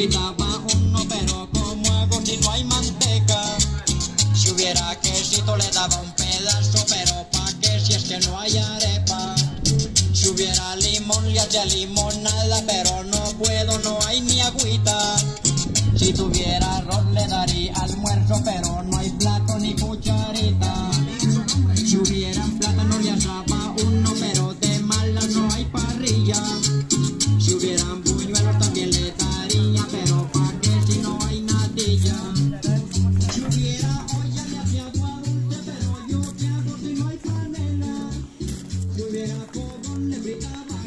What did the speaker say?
Uno, pero como hago si no hay manteca? Si hubiera quesito le daba un pedazo, pero pa' qué si es que no hay arepa. Si hubiera limón le hacía limonada, pero no puedo, no hay ni agüita. Si tuviera arroz le daría almuerzo, pero no hay plato ni cuchillo. there.